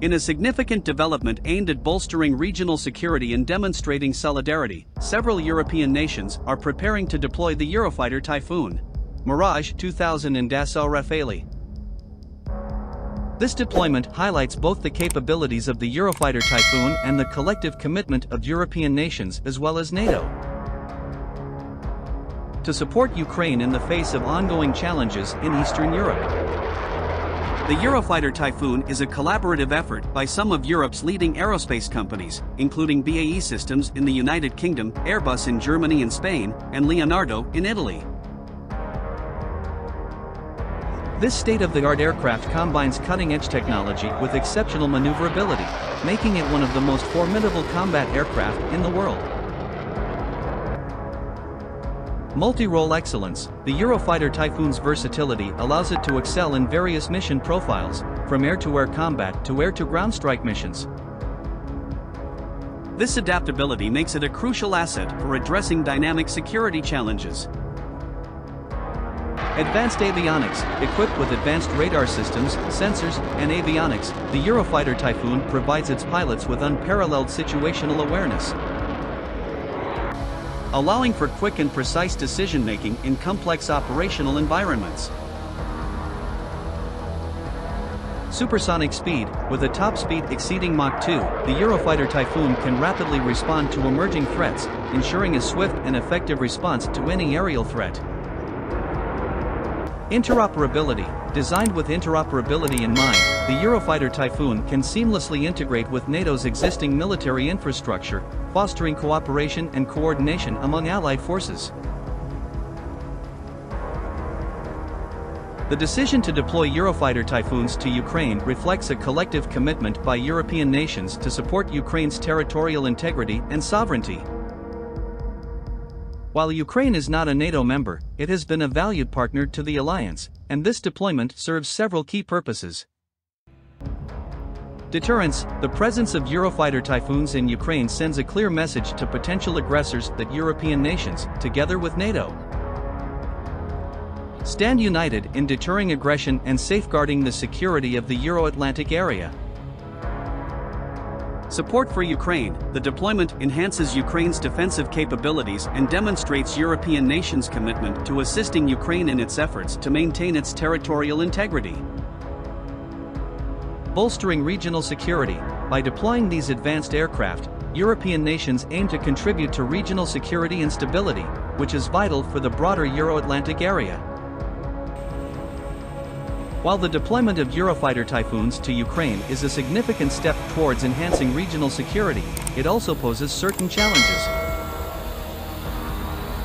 In a significant development aimed at bolstering regional security and demonstrating solidarity, several European nations are preparing to deploy the Eurofighter Typhoon. Mirage 2000 and Dassault Rafale. This deployment highlights both the capabilities of the Eurofighter Typhoon and the collective commitment of European nations as well as NATO. To support Ukraine in the face of ongoing challenges in Eastern Europe. The Eurofighter Typhoon is a collaborative effort by some of Europe's leading aerospace companies, including BAE Systems in the United Kingdom, Airbus in Germany and Spain, and Leonardo in Italy. This state-of-the-art aircraft combines cutting-edge technology with exceptional maneuverability, making it one of the most formidable combat aircraft in the world. Multi-role excellence, the Eurofighter Typhoon's versatility allows it to excel in various mission profiles, from air-to-air -air combat to air-to-ground strike missions. This adaptability makes it a crucial asset for addressing dynamic security challenges. Advanced avionics, equipped with advanced radar systems, sensors, and avionics, the Eurofighter Typhoon provides its pilots with unparalleled situational awareness allowing for quick and precise decision-making in complex operational environments. Supersonic speed, with a top speed exceeding Mach 2, the Eurofighter Typhoon can rapidly respond to emerging threats, ensuring a swift and effective response to any aerial threat. Interoperability Designed with interoperability in mind, the Eurofighter Typhoon can seamlessly integrate with NATO's existing military infrastructure, fostering cooperation and coordination among allied forces. The decision to deploy Eurofighter Typhoons to Ukraine reflects a collective commitment by European nations to support Ukraine's territorial integrity and sovereignty. While Ukraine is not a NATO member, it has been a valued partner to the alliance, and this deployment serves several key purposes. Deterrence The presence of Eurofighter Typhoons in Ukraine sends a clear message to potential aggressors that European nations, together with NATO, stand united in deterring aggression and safeguarding the security of the Euro Atlantic area. Support for Ukraine, the deployment enhances Ukraine's defensive capabilities and demonstrates European nations' commitment to assisting Ukraine in its efforts to maintain its territorial integrity. Bolstering regional security, by deploying these advanced aircraft, European nations aim to contribute to regional security and stability, which is vital for the broader Euro-Atlantic area. While the deployment of Eurofighter Typhoons to Ukraine is a significant step towards enhancing regional security, it also poses certain challenges.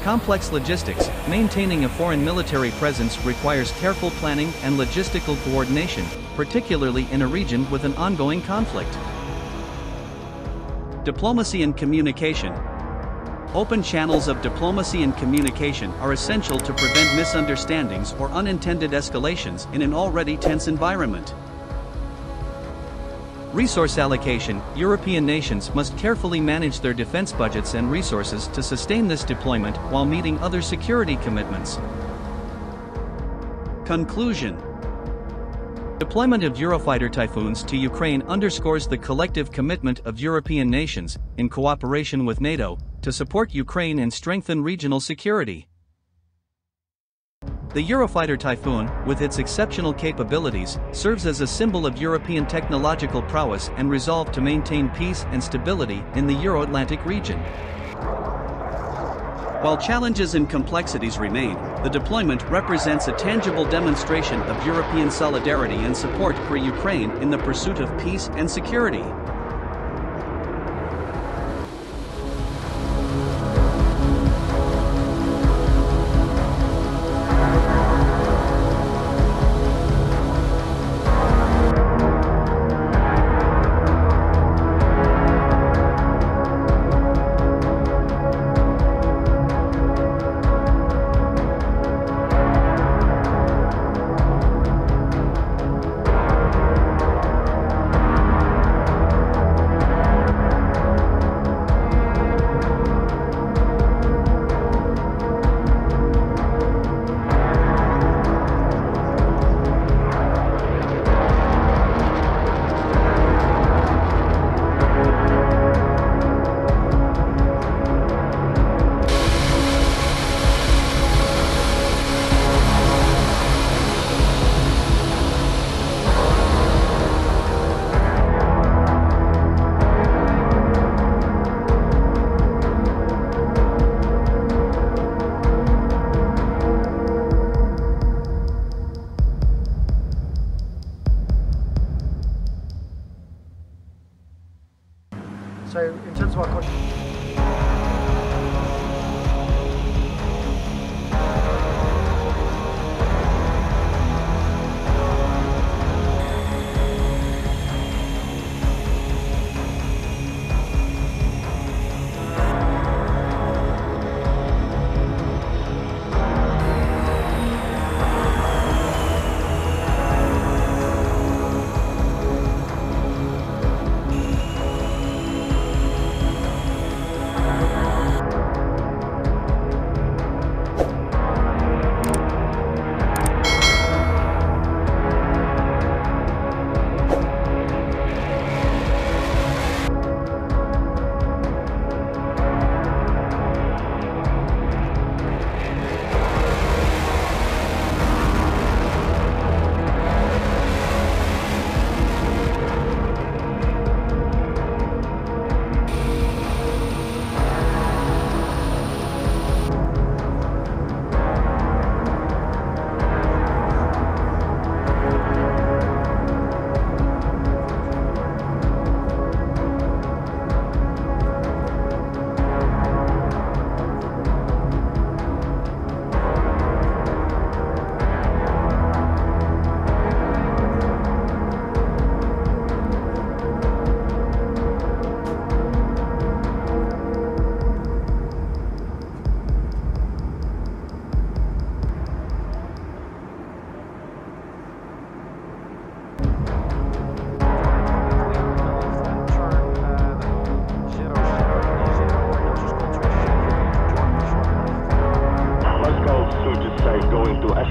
Complex logistics, maintaining a foreign military presence requires careful planning and logistical coordination, particularly in a region with an ongoing conflict. Diplomacy and communication, Open channels of diplomacy and communication are essential to prevent misunderstandings or unintended escalations in an already tense environment. Resource allocation European nations must carefully manage their defense budgets and resources to sustain this deployment while meeting other security commitments. Conclusion Deployment of Eurofighter Typhoons to Ukraine underscores the collective commitment of European nations, in cooperation with NATO, to support Ukraine and strengthen regional security. The Eurofighter Typhoon, with its exceptional capabilities, serves as a symbol of European technological prowess and resolve to maintain peace and stability in the Euro-Atlantic region. While challenges and complexities remain, the deployment represents a tangible demonstration of European solidarity and support for Ukraine in the pursuit of peace and security.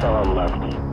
Tower left.